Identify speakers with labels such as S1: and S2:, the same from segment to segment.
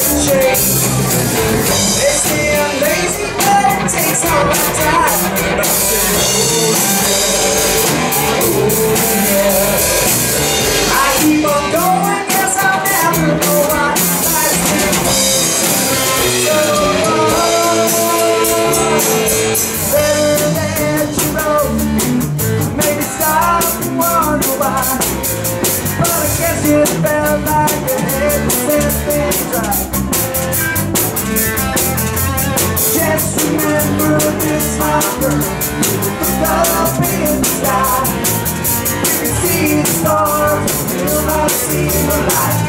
S1: this chain. They say I'm lazy, but it takes all my time. But I say, oh, Bye.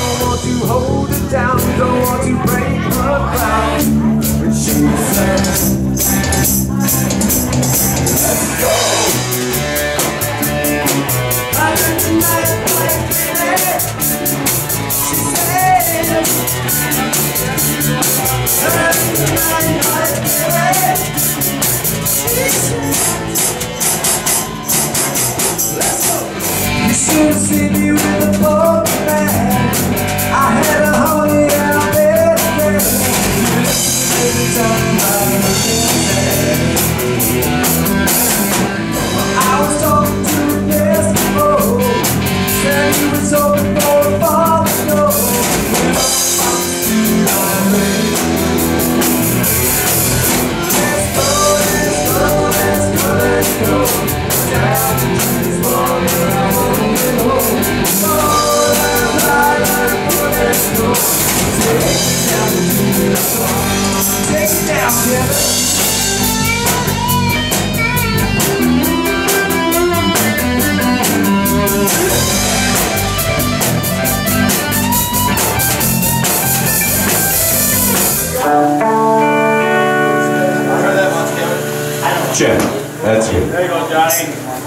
S1: Don't want to hold it down, don't want to break her crown. But she says, Let's go. I did the night like baby. She says. You should seen me with a boat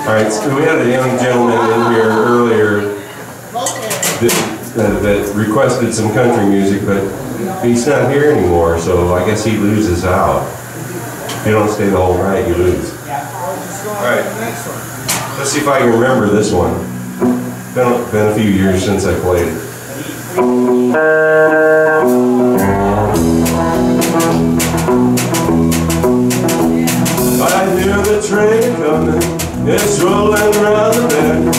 S2: All right, so we had a young gentleman in here earlier that, uh, that requested some country music, but he's not here anymore, so I guess he loses out. You don't stay the whole night, you lose. All right, let's see if I can remember this one. Been, been a few years since I played it. I hear the train coming, it's rolling around the bend,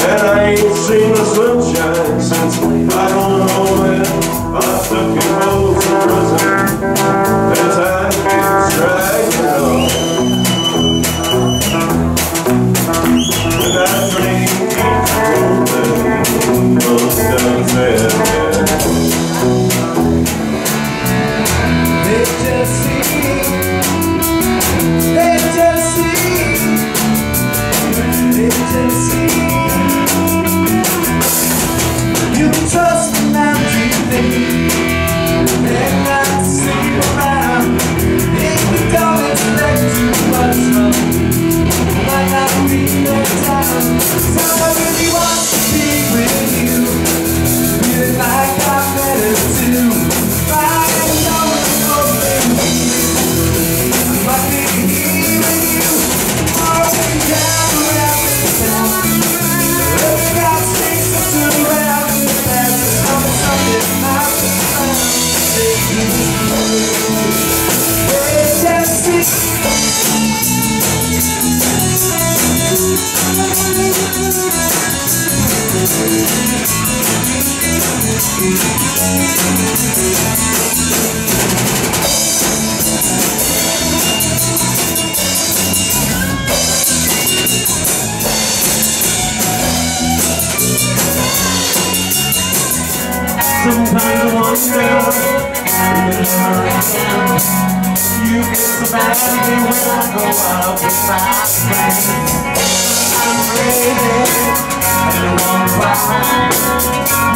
S2: and I ain't seen the sunshine since I don't know when. I'm stuck in of prison, and time keeps dragging on. And that train keeps rolling, goes down there.
S3: Sometimes I wonder if You get so badly when I go out with my friends. I'm crazy and I to cry.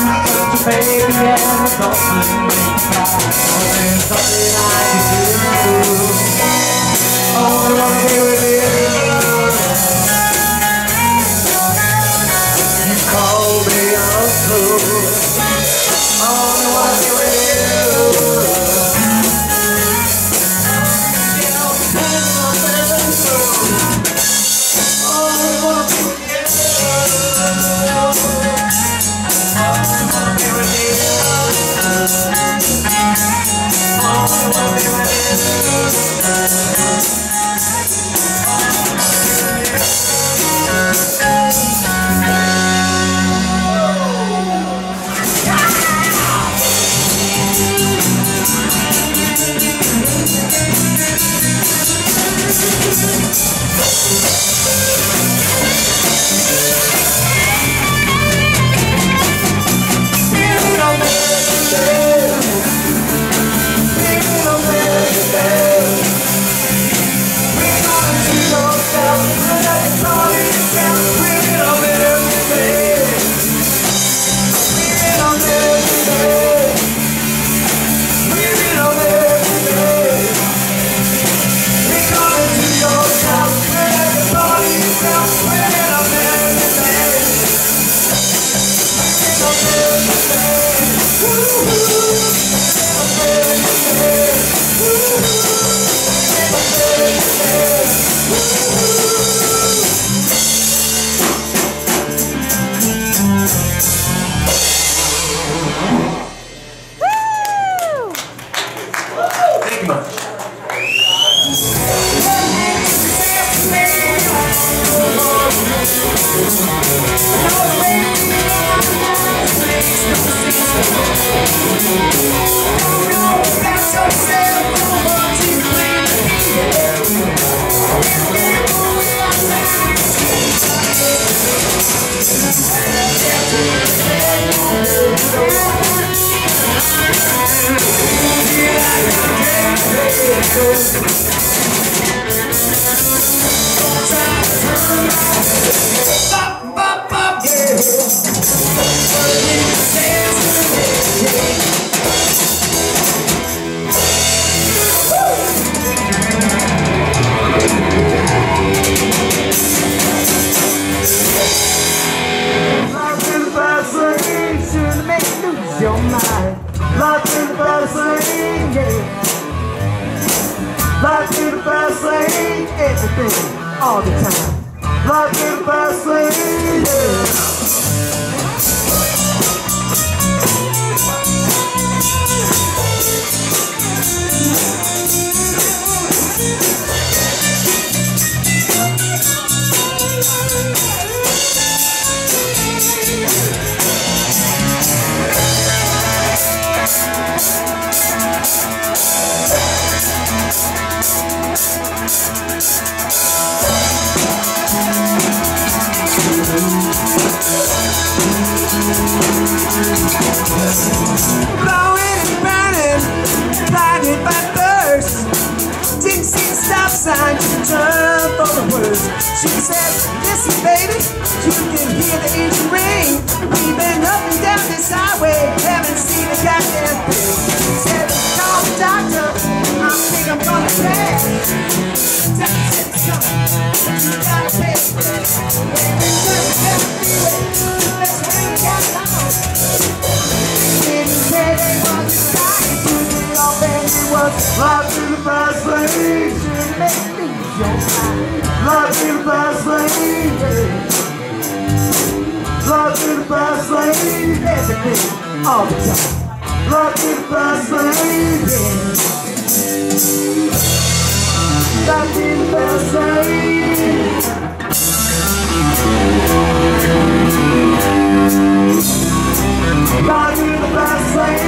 S3: You got to
S1: baby, and I thought it make you cry. There's something I can do. Oh, I wanna be with you. I wanna be
S4: highway, haven't seen a goddamn thing. Said, call the doctor, I think I'm gonna son, you gotta let's. Didn't say they was dying to get off and it was in the first should make me your mind Love in the first lane, first lane, everything, all the time Love in the first lane, yeah. Love in the first lane Love in the first lane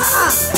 S1: Ah! ah.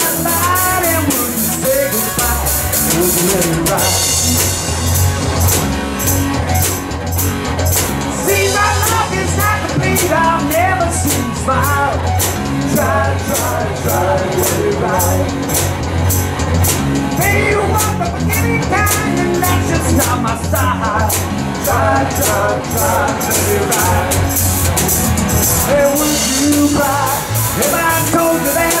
S1: right. Hey, you want the beginning kind, and that's just not my style. Try, try, try to be right. Hey, would you cry if I told you that?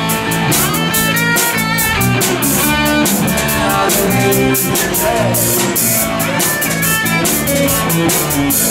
S1: Yeah.